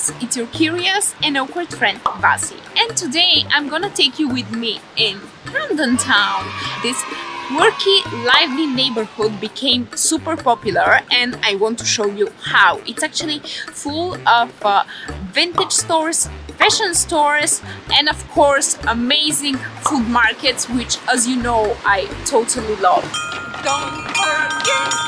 guys, it's your curious and awkward friend Vasi and today I'm gonna take you with me in Camden Town. This quirky, lively neighborhood became super popular and I want to show you how. It's actually full of uh, vintage stores, fashion stores and of course amazing food markets which as you know I totally love. Don't forget!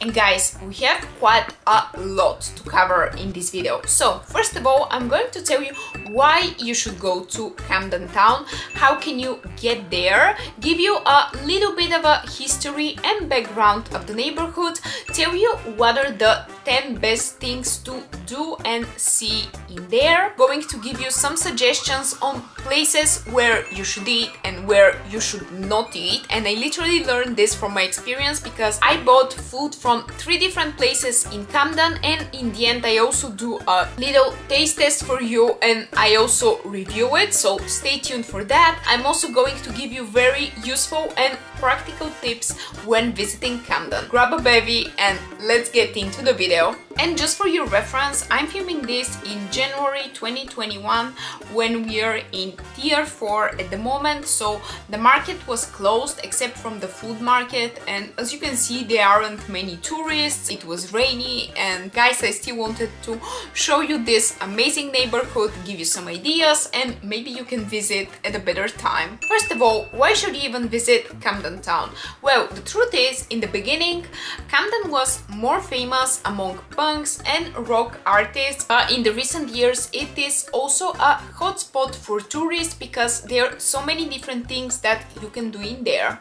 And guys, we have quite a lot to cover in this video. So, first of all, I'm going to tell you why you should go to Camden Town, how can you get there, give you a little bit of a history and background of the neighborhood, tell you what are the 10 best things to do and see in there, going to give you some suggestions on places where you should eat and where you should not eat and I literally learned this from my experience because I bought food from three different places in Camden and in the end I also do a little taste test for you and I also review it so stay tuned for that. I'm also going to give you very useful and practical tips when visiting Camden. Grab a bevy and let's get into the video. And just for your reference, I'm filming this in January 2021 when we are in tier 4 at the moment, so the market was closed except from the food market and as you can see there aren't many tourists, it was rainy and guys I still wanted to show you this amazing neighborhood, give you some ideas and maybe you can visit at a better time. First of all, why should you even visit Camden Town? Well, the truth is, in the beginning, Camden was more famous among punks and rock artists. Uh, in the recent years, it is also a hotspot for tourists because there are so many different things that you can do in there.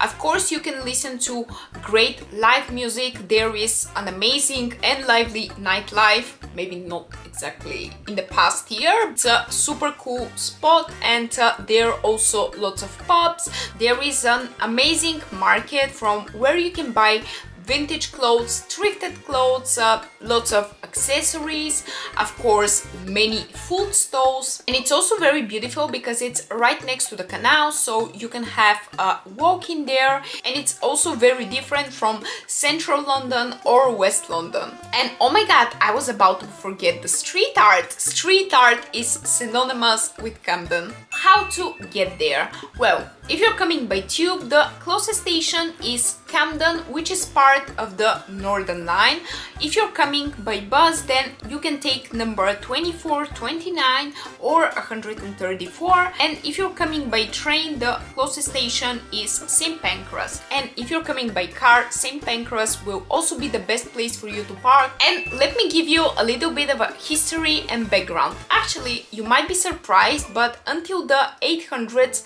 Of course, you can listen to great live music. There is an amazing and lively nightlife, maybe not exactly in the past year. It's a super cool spot and uh, there are also lots of pubs. There is an amazing market from where you can buy vintage clothes, thrifted clothes, uh, lots of accessories, of course many food stalls and it's also very beautiful because it's right next to the canal so you can have a walk in there and it's also very different from central London or West London. And oh my god, I was about to forget the street art. Street art is synonymous with Camden. How to get there? Well, if you're coming by tube, the closest station is Camden, which is part of the Northern Line. If you're coming by bus, then you can take number 24, 29 or 134. And if you're coming by train, the closest station is St. Pancras. And if you're coming by car, St. Pancras will also be the best place for you to park. And let me give you a little bit of a history and background. Actually, you might be surprised, but until the 800s,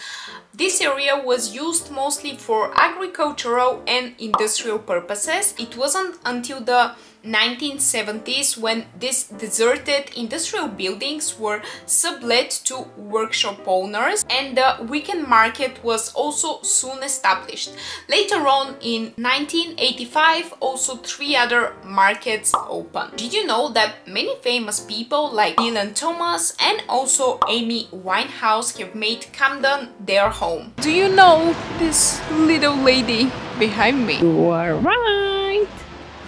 this area was used mostly for agricultural and industrial purposes. It wasn't until the 1970s when these deserted industrial buildings were sublet to workshop owners and the weekend market was also soon established. Later on in 1985 also three other markets opened. Did you know that many famous people like Dylan Thomas and also Amy Winehouse have made Camden their home? Do you know this little lady behind me? You are right!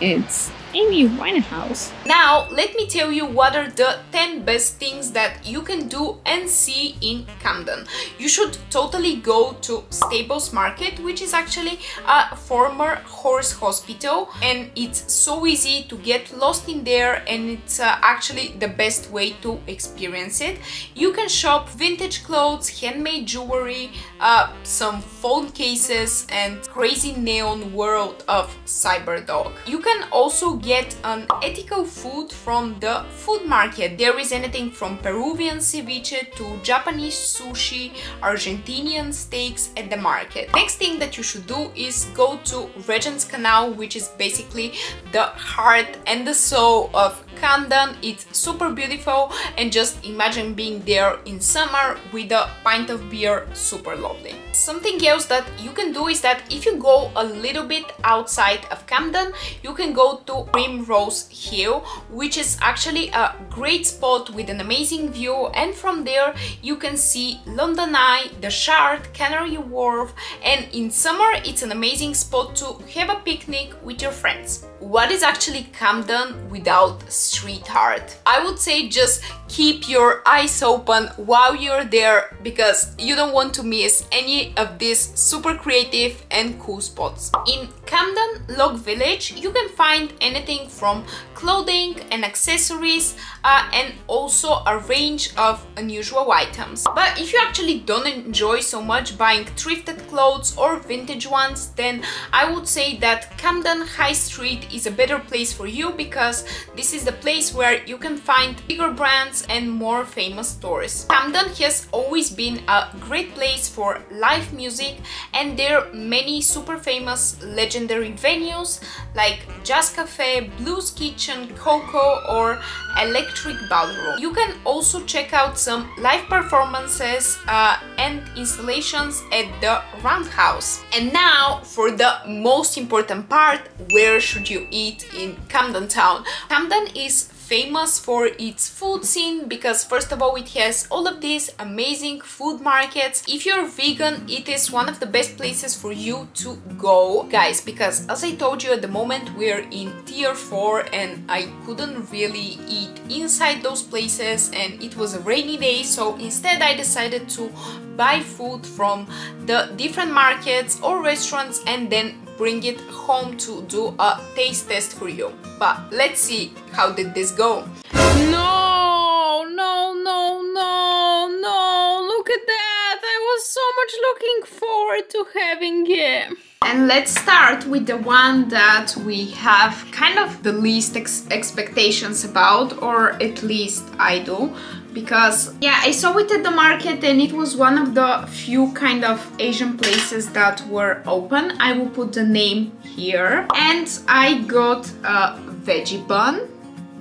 It's Amy Winehouse. Now, let me tell you what are the 10 best things that you can do and see in Camden. You should totally go to Stables Market, which is actually a former horse hospital and it's so easy to get lost in there and it's uh, actually the best way to experience it. You can shop vintage clothes, handmade jewelry, uh, some phone cases and crazy neon world of Cyberdog. You can also get an ethical food from the food market. There is anything from Peruvian ceviche to Japanese sushi, Argentinian steaks at the market. Next thing that you should do is go to Regent's Canal, which is basically the heart and the soul of Camden. It's super beautiful and just imagine being there in summer with a pint of beer, super lovely. Something else that you can do is that if you go a little bit outside of Camden, you can go to Primrose Hill, which is actually a great spot with an amazing view and from there you can see London Eye, the Shard, Canary Wharf and in summer it's an amazing spot to have a picnic with your friends. What is actually Camden without street art. I would say just keep your eyes open while you're there because you don't want to miss any of these super creative and cool spots. In Camden Lock Village you can find anything from clothing and accessories uh, and also a range of unusual items. But if you actually don't enjoy so much buying thrifted clothes or vintage ones then I would say that Camden High Street is a better place for you because this is the place where you can find bigger brands and more famous stores. Camden has always been a great place for live music and there are many super famous legendary venues like Jazz Cafe, Blues Kitchen, Koko or Electric Ballroom. You can also check out some live performances uh, and installations at the Roundhouse. And now for the most important part, where should you eat in Camden Town? Camden is famous for its food scene because first of all it has all of these amazing food markets. If you're vegan it is one of the best places for you to go guys because as I told you at the moment we're in tier 4 and I couldn't really eat inside those places and it was a rainy day so instead I decided to buy food from the different markets or restaurants and then bring it home to do a taste test for you. But let's see how did this go. No, no, no, no, no, look at that. I was so much looking forward to having it. And let's start with the one that we have kind of the least ex expectations about, or at least I do, because yeah, I saw it at the market and it was one of the few kind of Asian places that were open. I will put the name here. And I got a veggie bun,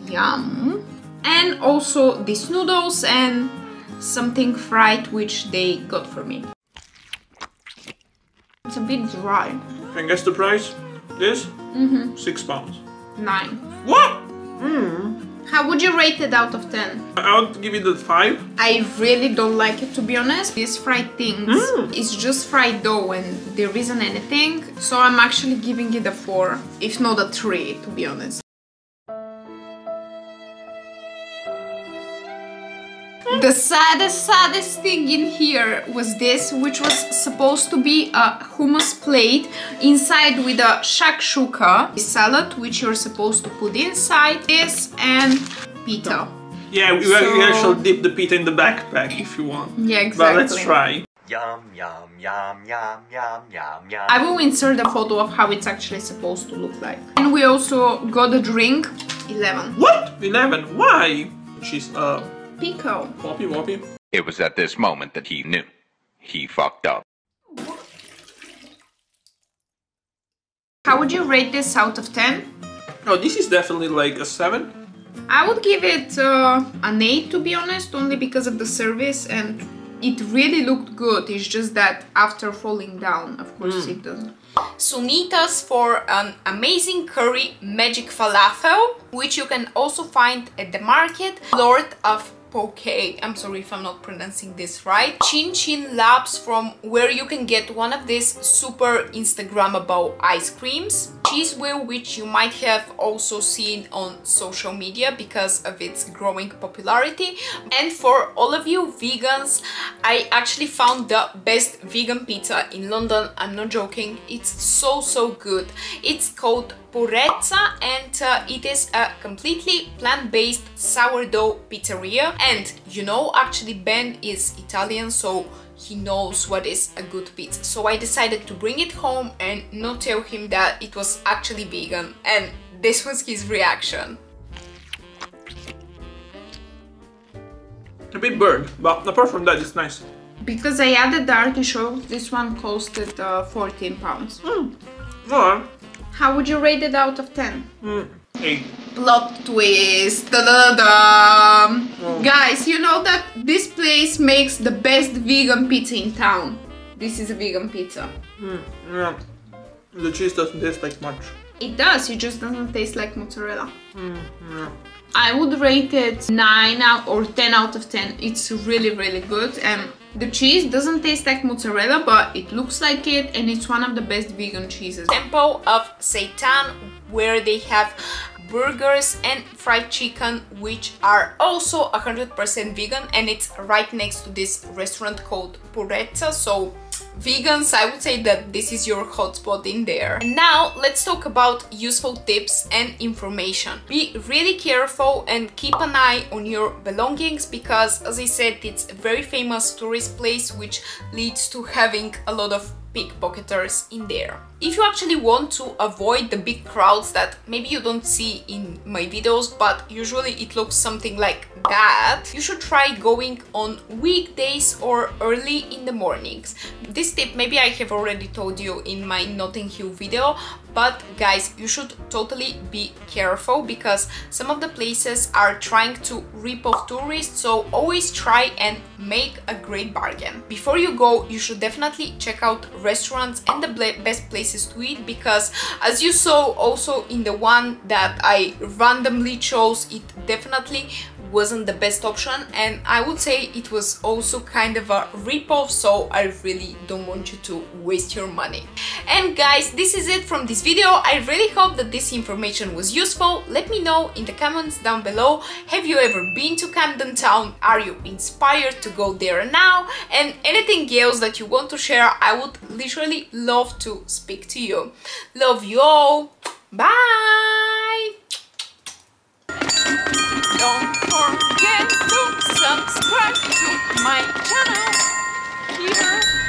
yum, and also these noodles and something fried which they got for me. It's a bit dry. Can guess the price? This? Mm-hmm. Six pounds. Nine. What? How would you rate it out of 10? I would give it a five. I really don't like it to be honest. These fried things, mm. it's just fried dough and there isn't anything. So I'm actually giving it a 4, if not a 3 to be honest. The saddest, saddest thing in here was this, which was supposed to be a hummus plate inside with a shakshuka salad, which you're supposed to put inside this and pita. Yeah, we, So- we actually dip the pita in the backpack if you want. Yeah, But exactly. let's try. Yum, yum, yum, yum, yum, yum, yum. I will insert a photo of how it's actually supposed to look like. And we also got a drink, 11. What? 11? Why? She's uh, Pico. Poppy Woppy. It was at this moment that he knew. He fucked up. How would you rate this out of 10? Oh, this is definitely like a 7. I would give it uh, an 8 to be honest, only because of the service and it really looked good. It's just that after falling down, of course it doesn't. Sunitas for an amazing curry magic falafel, which you can also find at the market. Lord of Poke, I'm sorry if I'm not pronouncing this right. Chin Chin Labs from where you can get one of these super Instagrammable ice creams. Cheese Wheel, which you might have also seen on social media because of its growing popularity. And for all of you vegans, I actually found the best vegan pizza in London. I'm not joking. It's so, so good. It's called Purezza and uh, it is a completely plant-based sourdough pizzeria. And you know, actually Ben is Italian, so he knows what is a good pizza. So I decided to bring it home and not tell him that it was actually vegan. And this was his reaction. A bit burnt, but apart from that, it's nice. Because I added the artichoke, this one costed uh, 14 pounds. Alright. How would you rate it out of 10? Mm. 8. Plot twist! Da-da-da! Hmm. Guys, you know that this place makes the best vegan pizza in town. This is a vegan pizza. Hmm. Yeah. The cheese doesn't taste like much. It does, it just doesn't taste like mozzarella. Hmm. Yeah. I would rate it 9 out or 10 out of 10. It's really, really good. And the cheese doesn't taste like mozzarella, but it looks like it, and it's one of the best vegan cheeses. Temple of Seitan, where they have burgers and fried chicken which are also 100% vegan and it's right next to this restaurant called Purezza so vegans I would say that this is your hotspot in there and now let's talk about useful tips and information be really careful and keep an eye on your belongings because as I said it's a very famous tourist place which leads to having a lot of pickpocketers in there. If you actually want to avoid the big crowds that maybe you don't see in my videos but usually it looks something like that, you should try going on weekdays or early in the mornings. This tip maybe I have already told you in my Notting Hill video but guys you should totally be careful because some of the places are trying to rip off tourists so always try and make a great bargain before you go you should definitely check out restaurants and the best places to eat because as you saw also in the one that I randomly chose it definitely wasn't the best option and I would say it was also kind of a rip-off so I really don't want you to waste your money. And guys, this is it from this video. I really hope that this information was useful. Let me know in the comments down below. Have you ever been to Camden Town? Are you inspired to go there now? And anything else that you want to share, I would literally love to speak to you. Love you all. Bye! Don't forget to subscribe to my channel here.